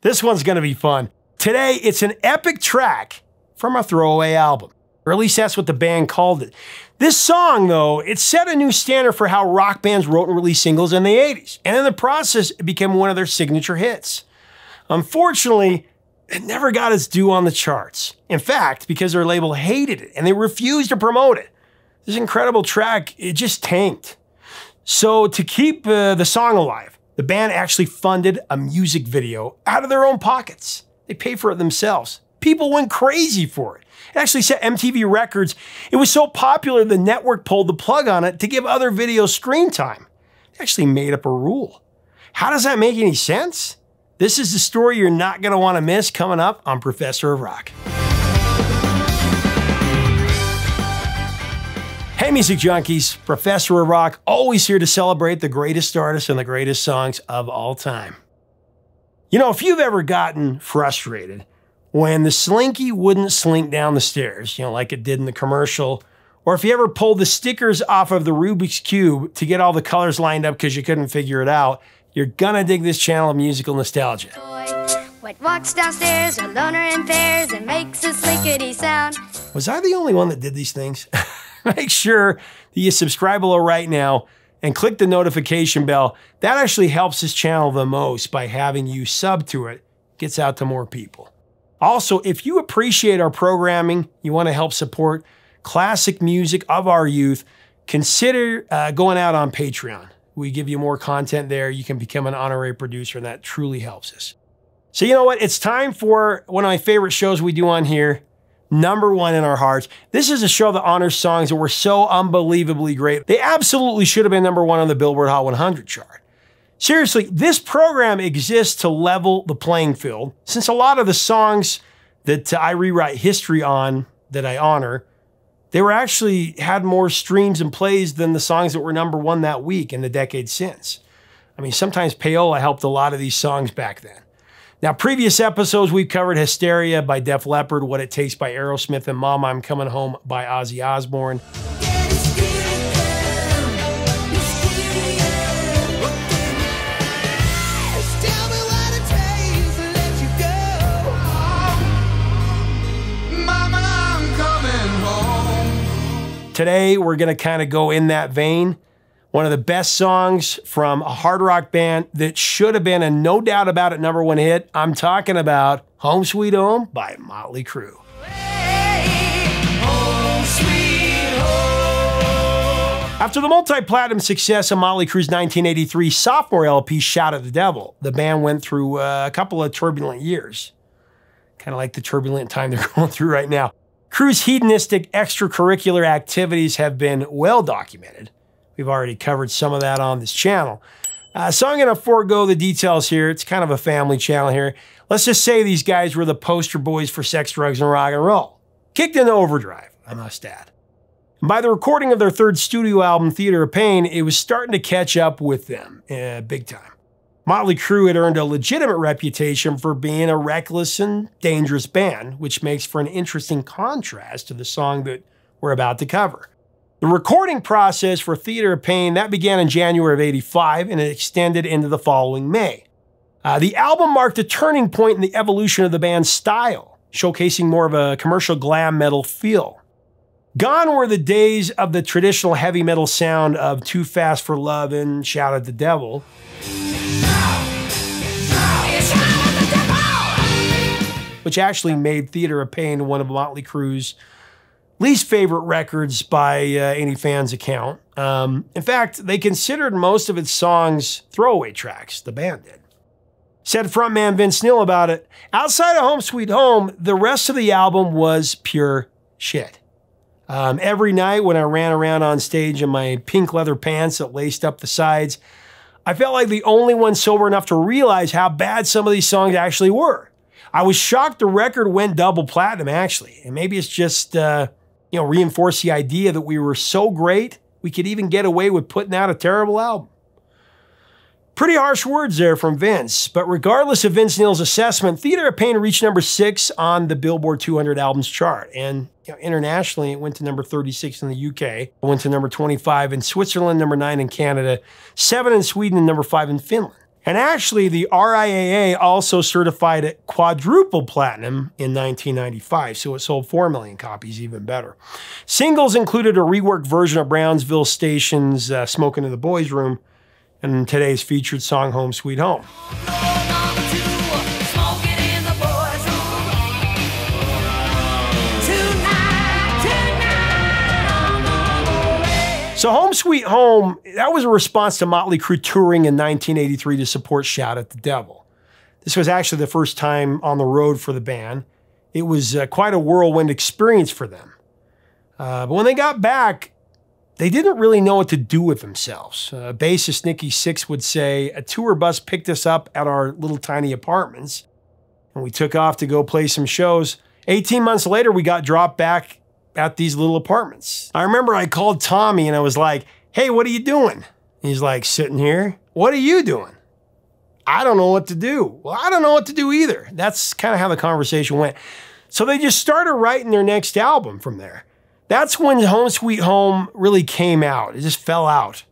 This one's going to be fun. Today, it's an epic track from a throwaway album, or at least that's what the band called it. This song, though, it set a new standard for how rock bands wrote and released singles in the 80s, and in the process, it became one of their signature hits. Unfortunately, it never got its due on the charts. In fact, because their label hated it and they refused to promote it. This incredible track, it just tanked. So, to keep uh, the song alive, the band actually funded a music video out of their own pockets. They paid for it themselves. People went crazy for it. It actually set MTV records. It was so popular, the network pulled the plug on it to give other videos screen time. They actually made up a rule. How does that make any sense? This is the story you're not going to want to miss coming up on Professor of Rock. Hey, music junkies, Professor of Rock, always here to celebrate the greatest artists and the greatest songs of all time. You know, if you've ever gotten frustrated when the slinky wouldn't slink down the stairs, you know, like it did in the commercial, or if you ever pulled the stickers off of the Rubik's Cube to get all the colors lined up because you couldn't figure it out, you're gonna dig this channel of musical nostalgia. What walks downstairs alone or in pairs and makes a slinkety sound. Was I the only one that did these things? make sure that you subscribe below right now and click the notification bell. That actually helps this channel the most by having you sub to it. Gets out to more people. Also, if you appreciate our programming, you want to help support classic music of our youth, consider uh, going out on Patreon. We give you more content there. You can become an honorary producer, and that truly helps us. So, you know what? It's time for one of my favorite shows we do on here number one in our hearts. This is a show that honors songs that were so unbelievably great. They absolutely should have been number one on the Billboard Hot 100 chart. Seriously, this program exists to level the playing field since a lot of the songs that I rewrite history on that I honor, they were actually had more streams and plays than the songs that were number one that week in the decade since. I mean, sometimes payola helped a lot of these songs back then. Now, previous episodes, we've covered Hysteria by Def Leppard, What It Takes by Aerosmith, and Mom, I'm Coming Home by Ozzy Osbourne. Today, we're going to kind of go in that vein one of the best songs from a hard rock band that should have been a no doubt about it number one hit. I'm talking about Home Sweet Home by Motley Crue. After the multi platinum success of Motley Crue's 1983 sophomore LP, Shout at the Devil, the band went through uh, a couple of turbulent years. Kind of like the turbulent time they're going through right now. Crue's hedonistic extracurricular activities have been well documented. We've already covered some of that on this channel. Uh, so I'm going to forego the details here. It's kind of a family channel here. Let's just say these guys were the poster boys for sex, drugs, and rock and roll. Kicked into overdrive, I must add. And by the recording of their third studio album, Theater of Pain, it was starting to catch up with them uh, big time. Motley Crue had earned a legitimate reputation for being a reckless and dangerous band, which makes for an interesting contrast to the song that we're about to cover. The recording process for Theater of Pain, that began in January of 85 and it extended into the following May. Uh, the album marked a turning point in the evolution of the band's style, showcasing more of a commercial glam metal feel. Gone were the days of the traditional heavy metal sound of Too Fast for Love and Shout at the Devil. Which actually made Theater of Pain one of Motley Crue's least favorite records by uh, any fan's account. Um, in fact, they considered most of its songs throwaway tracks, the band did. Said frontman Vince Neil about it outside of Home Sweet Home, the rest of the album was pure shit. Um, every night when I ran around on stage in my pink leather pants that laced up the sides, I felt like the only one sober enough to realize how bad some of these songs actually were. I was shocked the record went double platinum, actually. And maybe it's just uh, you know, reinforce the idea that we were so great, we could even get away with putting out a terrible album. Pretty harsh words there from Vince, but regardless of Vince Neil's assessment, Theater of Pain reached number six on the Billboard 200 albums chart. And you know, internationally, it went to number 36 in the UK, it went to number 25 in Switzerland, number nine in Canada, seven in Sweden, and number five in Finland. And actually, the RIAA also certified it quadruple platinum in 1995, so it sold 4 million copies, even better. Singles included a reworked version of Brownsville Station's uh, Smoking in the Boys' Room and today's featured song, Home Sweet Home. So, Home Sweet Home, that was a response to Motley Crue touring in 1983 to support Shout at the Devil. This was actually the first time on the road for the band. It was uh, quite a whirlwind experience for them. Uh, but when they got back, they didn't really know what to do with themselves. Uh, bassist Nikki Sixx would say, A tour bus picked us up at our little tiny apartments, and we took off to go play some shows. 18 months later, we got dropped back at these little apartments. I remember I called Tommy and I was like, hey, what are you doing? He's like, sitting here. What are you doing? I don't know what to do. Well, I don't know what to do either. That's kind of how the conversation went. So they just started writing their next album from there. That's when Home Sweet Home really came out. It just fell out.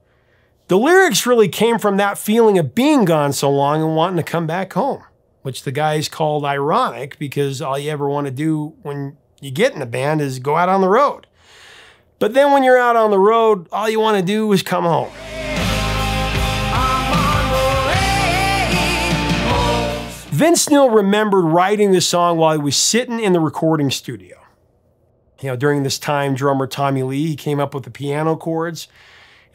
The lyrics really came from that feeling of being gone so long and wanting to come back home, which the guys called ironic because all you ever want to do when you get in the band is go out on the road. But then when you're out on the road, all you want to do is come home. Vince Neil remembered writing this song while he was sitting in the recording studio. You know, during this time, drummer Tommy Lee, he came up with the piano chords.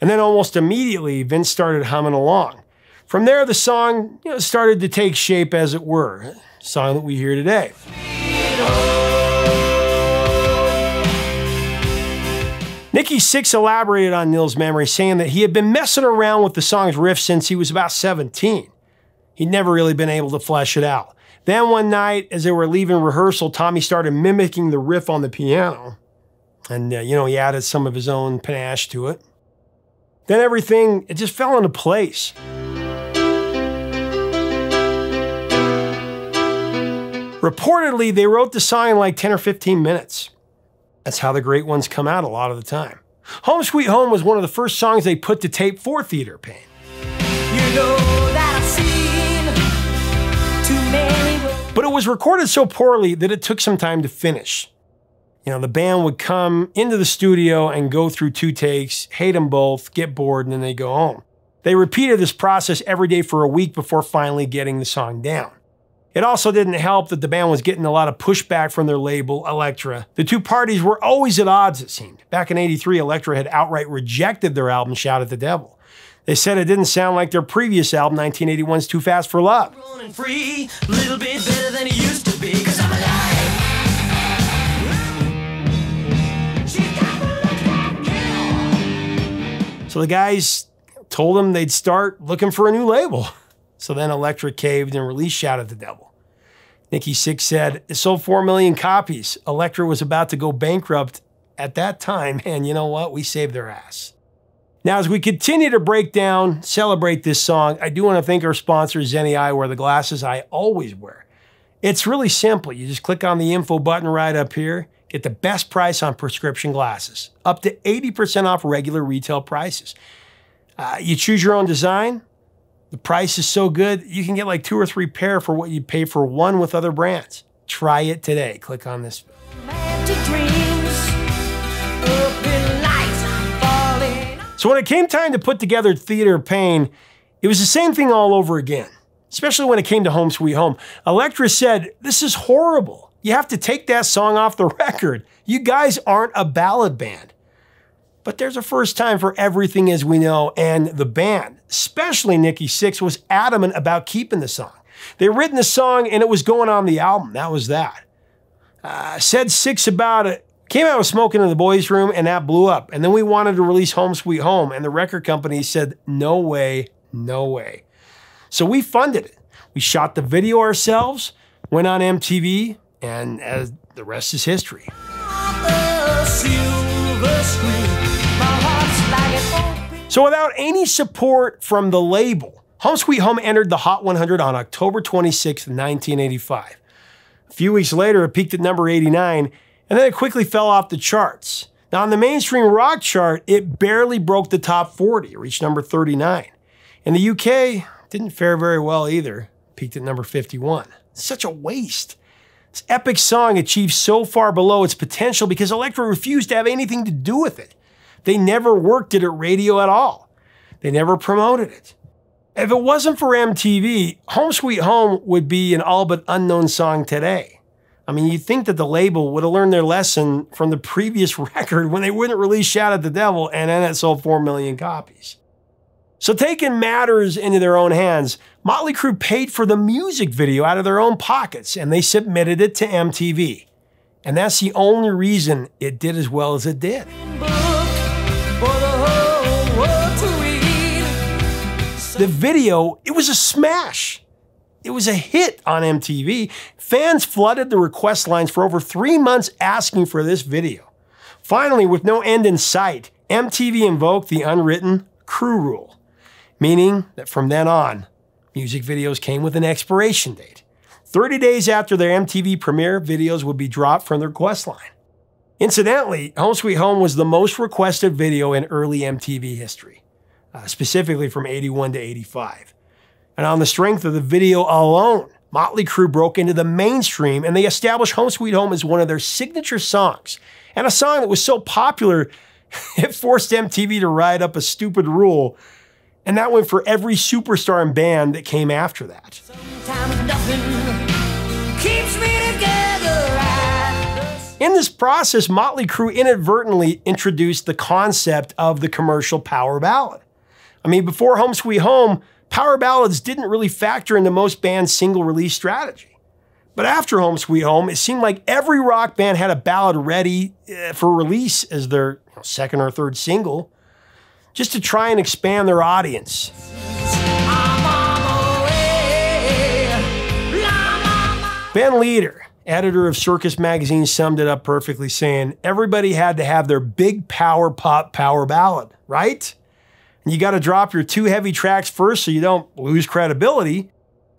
And then almost immediately, Vince started humming along. From there, the song you know, started to take shape, as it were, song that we hear today. Nikki Sixx elaborated on Neil's memory, saying that he had been messing around with the song's riff since he was about 17. He'd never really been able to flesh it out. Then one night, as they were leaving rehearsal, Tommy started mimicking the riff on the piano. And, uh, you know, he added some of his own panache to it. Then everything, it just fell into place. Reportedly, they wrote the song in like 10 or 15 minutes. That's how the great ones come out a lot of the time. Home Sweet Home was one of the first songs they put to tape for Theater Pain. You know but it was recorded so poorly that it took some time to finish. You know, the band would come into the studio and go through two takes, hate them both, get bored, and then they go home. They repeated this process every day for a week before finally getting the song down. It also didn't help that the band was getting a lot of pushback from their label, Elektra. The two parties were always at odds, it seemed. Back in 83, Elektra had outright rejected their album, Shout at the Devil. They said it didn't sound like their previous album, 1981's Too Fast for Love. Free, so the guys told them they'd start looking for a new label. So then Elektra caved and released Shout at the Devil. Nikki Sixx said, it sold 4 million copies. Elektra was about to go bankrupt at that time, and you know what? We saved their ass. Now, as we continue to break down, celebrate this song, I do want to thank our sponsor, Zenni Eyewear, the glasses I always wear. It's really simple. You just click on the info button right up here, get the best price on prescription glasses, up to 80% off regular retail prices. Uh, you choose your own design, the price is so good, you can get like two or three pair for what you'd pay for one with other brands. Try it today. Click on this. So when it came time to put together Theater Pain, it was the same thing all over again, especially when it came to Home Sweet Home. Elektra said, This is horrible. You have to take that song off the record. You guys aren't a ballad band. But there's a first time for everything as we know, and the band, especially Nikki Sixx, was adamant about keeping the song. They written the song and it was going on the album. That was that. Uh, said Sixx about it. Came out with Smoking in the Boys' Room and that blew up. And then we wanted to release Home Sweet Home, and the record company said, no way, no way. So we funded it. We shot the video ourselves, went on MTV, and as the rest is history. So without any support from the label, Home Sweet Home entered the Hot 100 on October 26, 1985. A few weeks later, it peaked at number 89, and then it quickly fell off the charts. Now, on the mainstream rock chart, it barely broke the top 40, it reached number 39. In the UK, Didn't fare very well either. Peaked at number 51. Such a waste. This epic song achieved so far below its potential because Elektra refused to have anything to do with it. They never worked it at radio at all. They never promoted it. If it wasn't for MTV, Home Sweet Home would be an all but unknown song today. I mean, you'd think that the label would have learned their lesson from the previous record when they wouldn't release Shout at the Devil and then it sold 4 million copies. So, taking matters into their own hands, Motley Crue paid for the music video out of their own pockets and they submitted it to MTV. And that's the only reason it did as well as it did. The video, it was a smash. It was a hit on MTV. Fans flooded the request lines for over three months asking for this video. Finally, with no end in sight, MTV invoked the unwritten Crue rule, meaning that from then on, music videos came with an expiration date. 30 days after their MTV premiere, videos would be dropped from the request line. Incidentally, Home Sweet Home was the most requested video in early MTV history, uh, specifically from 81 to 85. And on the strength of the video alone, Motley Crue broke into the mainstream and they established Home Sweet Home as one of their signature songs. And a song that was so popular, it forced MTV to write up a stupid rule. And that went for every superstar and band that came after that. In this process, Motley Crue inadvertently introduced the concept of the commercial power ballad. I mean, before Home Sweet Home, power ballads didn't really factor into most bands' single release strategy. But after Home Sweet Home, it seemed like every rock band had a ballad ready uh, for release as their second or third single, just to try and expand their audience. Ben Leader, editor of Circus Magazine, summed it up perfectly, saying everybody had to have their big power pop power ballad, right? And you got to drop your two heavy tracks first so you don't lose credibility.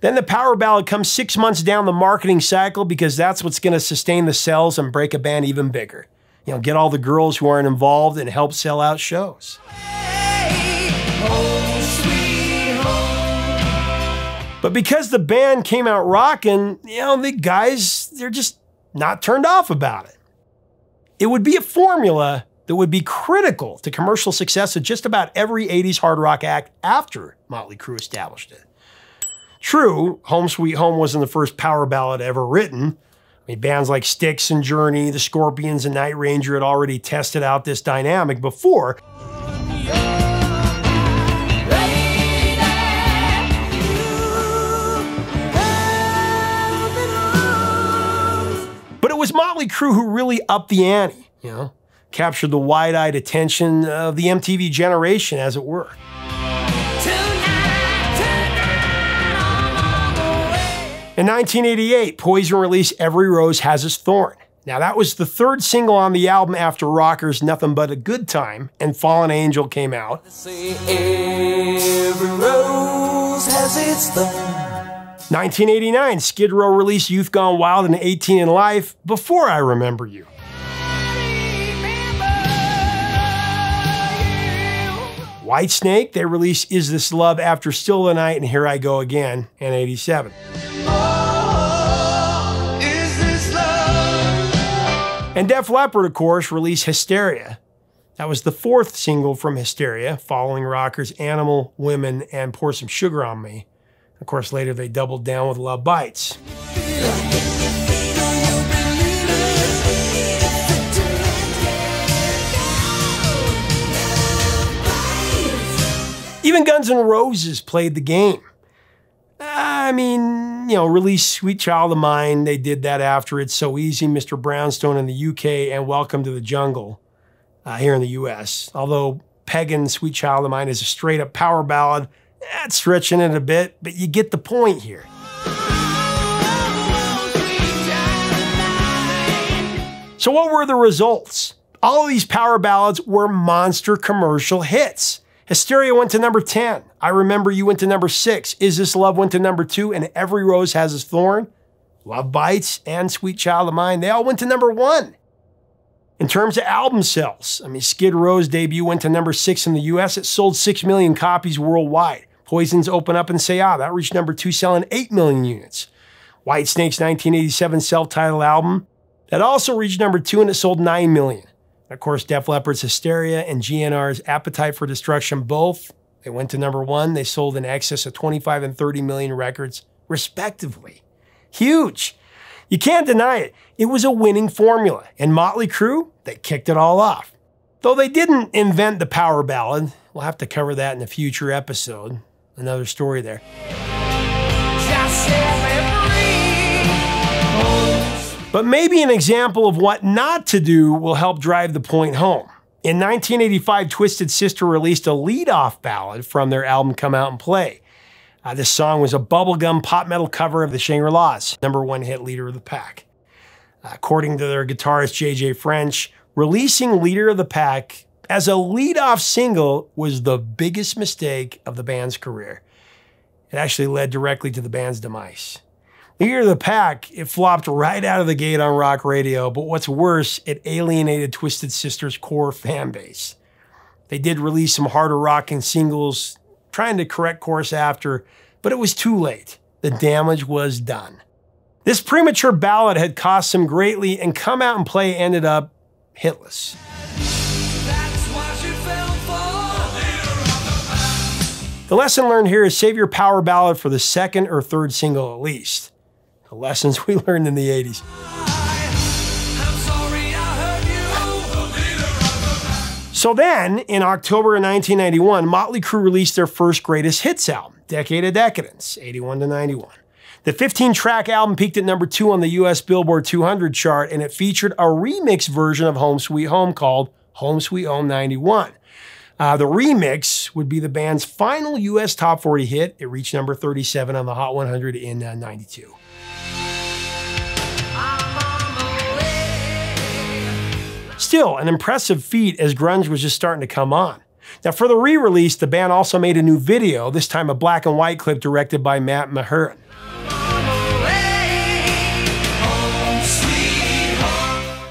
Then the power ballad comes six months down the marketing cycle because that's what's going to sustain the sales and break a band even bigger. You know, get all the girls who aren't involved and help sell out shows. Oh, But because the band came out rocking, you know, the guys, they're just not turned off about it. It would be a formula that would be critical to commercial success of just about every 80s hard rock act after Motley Crue established it. True, Home Sweet Home wasn't the first power ballad ever written. I mean, bands like Styx and Journey, the Scorpions, and Night Ranger had already tested out this dynamic before. Crue who really upped the ante, you know, captured the wide eyed attention of the MTV generation, as it were. In 1988, Poison released Every Rose Has Its Thorn. Now, that was the third single on the album after Rockers' Nothing But a Good Time and Fallen Angel came out. 1989, Skid Row released Youth Gone Wild and 18 in Life before I Remember You. Whitesnake, they released Is This Love After Still the Night and Here I Go Again in 87. And Def Leppard, of course, released Hysteria. That was the fourth single from Hysteria, following rockers Animal, Women, and Pour Some Sugar on Me. Of course, later they doubled down with Love Bites. Even Guns N' Roses played the game. I mean, you know, release Sweet Child of Mine. They did that after It's So Easy, Mr. Brownstone in the UK, and Welcome to the Jungle uh, here in the US. Although Pagan Sweet Child of Mine is a straight up power ballad, that's stretching it a bit, but you get the point here. So, what were the results? All of these power ballads were monster commercial hits. Hysteria went to number 10. I Remember You went to number 6. Is This Love went to number 2. And Every Rose Has Its Thorn, Love Bites, and Sweet Child of Mine, they all went to number 1. In terms of album sales, I mean, Skid Row's debut went to number 6 in the US. It sold 6 million copies worldwide. Poison's Open Up and Say Ah, that reached number two, selling 8 million units. Whitesnake's 1987 self titled album, that also reached number two and it sold 9 million. Of course, Def Leppard's Hysteria and GNR's Appetite for Destruction both, they went to number one. They sold in excess of 25 and 30 million records, respectively. Huge. You can't deny it. It was a winning formula. And Motley Crue, they kicked it all off. Though they didn't invent the power ballad, we'll have to cover that in a future episode. Another story there. But maybe an example of what not to do will help drive the point home. In 1985, Twisted Sister released a lead-off ballad from their album Come Out and Play. Uh, this song was a bubblegum pop metal cover of the Shangri-Las, number one hit Leader of the Pack. Uh, according to their guitarist Jay Jay French, releasing Leader of the Pack as a lead-off single was the biggest mistake of the band's career. It actually led directly to the band's demise. Leader of the Pack, it flopped right out of the gate on rock radio, but what's worse, it alienated Twisted Sister's core fan base. They did release some harder rocking singles, trying to correct course after, but it was too late. The damage was done. This premature ballad had cost them greatly, and Come Out and Play ended up hitless. The lesson learned here is save your power ballad for the second or third single at least the lessons we learned in the 80s. So then, in October of 1991, Motley Crue released their first greatest hits album, Decade of Decadence, 81 to 91. The 15 track album peaked at number two on the US Billboard 200 chart, and it featured a remix version of Home Sweet Home called Home Sweet Home 91. Uh, the remix would be the band's final US top 40 hit. It reached number 37 on the Hot 100 in uh, 92. Still, an impressive feat as grunge was just starting to come on. Now, for the re release, the band also made a new video, this time a black and white clip directed by Matt Mahurin.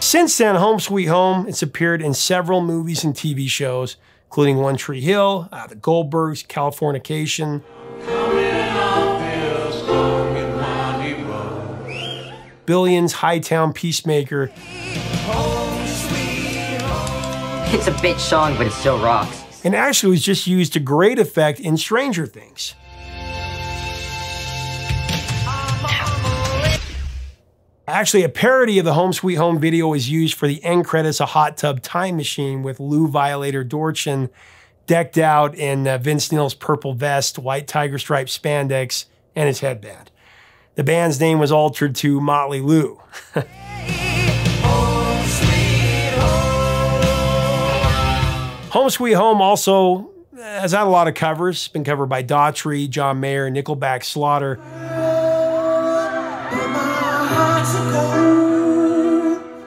Since then, Home Sweet Home, it's appeared in several movies and TV shows, including One Tree Hill, uh, The Goldbergs, Californication. Billions, Hightown Peacemaker. It's a bitch song, but it still rocks. And actually was just used to great effect in Stranger Things. Actually, a parody of the Home Sweet Home video was used for the end credits of Hot Tub Time Machine with Lou Violator Dorchen decked out in uh, Vince Neil's purple vest, white tiger stripe spandex, and his headband. The band's name was altered to Motley Lou. Home Sweet Home also has had a lot of covers. Been covered by Daughtry, John Mayer, Nickelback, Slaughter.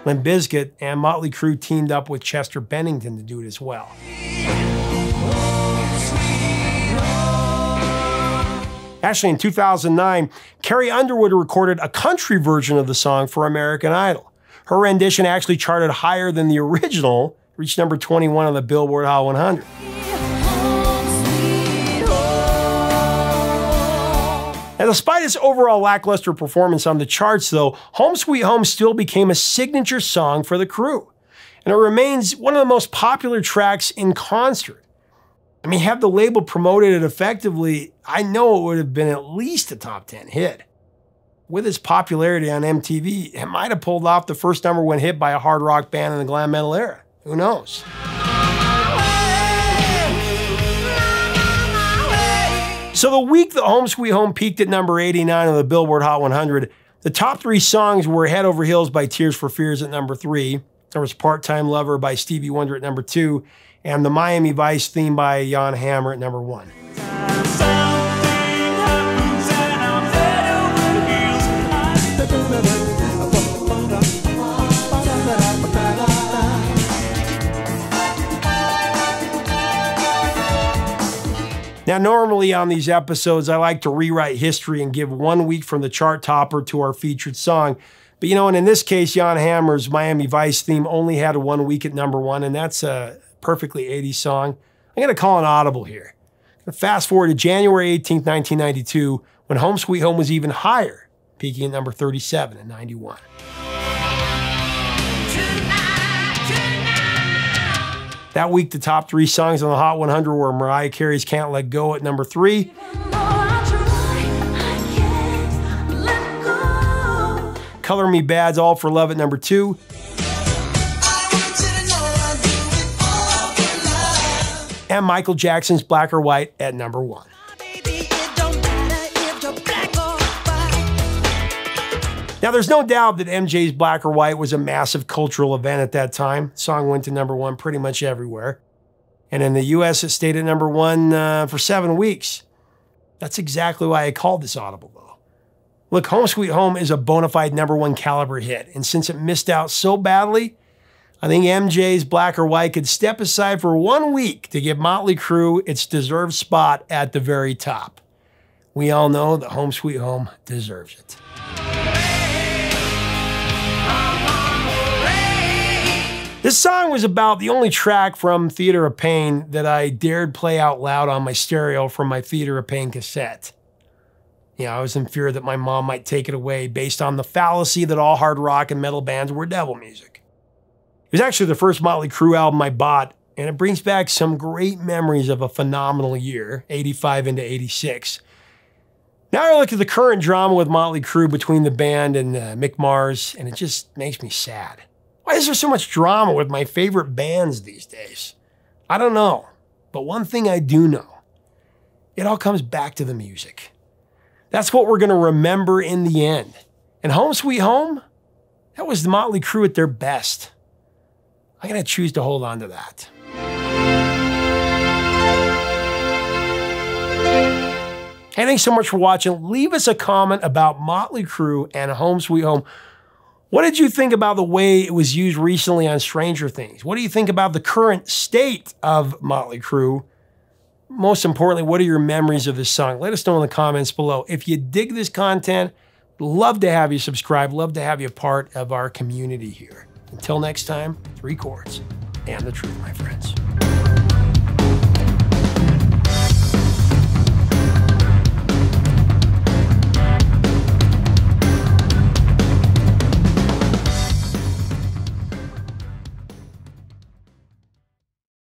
Limp Bizkit and Motley Crue teamed up with Chester Bennington to do it as well. Actually, in 2009, Carrie Underwood recorded a country version of the song for American Idol. Her rendition actually charted higher than the original reached number 21 on the Billboard Hot 100. Despite its overall lackluster performance on the charts, though, Home Sweet Home still became a signature song for the Crue, And it remains one of the most popular tracks in concert. I mean, have the label promoted it effectively, I know it would have been at least a top 10 hit. With its popularity on MTV, it might have pulled off the first number one hit by a hard rock band in the glam metal era. Who knows? So the week the Home Sweet Home peaked at number 89 on the Billboard Hot 100, the top three songs were Head Over Heels by Tears for Fears at number three. There was Part Time Lover by Stevie Wonder at number two, and the Miami Vice theme by Jan Hammer at number one. Now, normally on these episodes, I like to rewrite history and give one week from the chart topper to our featured song. But you know, and in this case, Jan Hammer's Miami Vice theme only had one week at number one, and that's a perfectly 80s song. I'm going to call an audible here. Fast forward to January 18, 1992, when Home Sweet Home was even higher, peaking at number 37 in 91. That week, the top three songs on the Hot 100 were Mariah Carey's Can't Let Go at number three, Color Me Badd's All for Love at number two, and Michael Jackson's Black or White at number one. Now, there's no doubt that MJ's Black or White was a massive cultural event at that time. The song went to number one pretty much everywhere. And in the US, it stayed at number one uh, for seven weeks. That's exactly why I called this Audible, though. Look, Home Sweet Home is a bona fide number one caliber hit. And since it missed out so badly, I think MJ's Black or White could step aside for one week to give Motley Crue its deserved spot at the very top. We all know that Home Sweet Home deserves it. This song was about the only track from Theater of Pain that I dared play out loud on my stereo from my Theater of Pain cassette. You know, I was in fear that my mom might take it away based on the fallacy that all hard rock and metal bands were devil music. It was actually the first Motley Crue album I bought, and it brings back some great memories of a phenomenal year, 85 into 86. Now I look at the current drama with Motley Crue between the band and uh, Mick Mars, and it just makes me sad. Why is there so much drama with my favorite bands these days? I don't know. But one thing I do know it all comes back to the music. That's what we're going to remember in the end. And Home Sweet Home, that was the Motley Crue at their best. I'm going to choose to hold on to that. Hey, thanks so much for watching. Leave us a comment about Motley Crue and Home Sweet Home. What did you think about the way it was used recently on Stranger Things? What do you think about the current state of Motley Crue? Most importantly, what are your memories of this song? Let us know in the comments below. If you dig this content, love to have you subscribe, love to have you part of our community here. Until next time, three chords and the truth, my friends.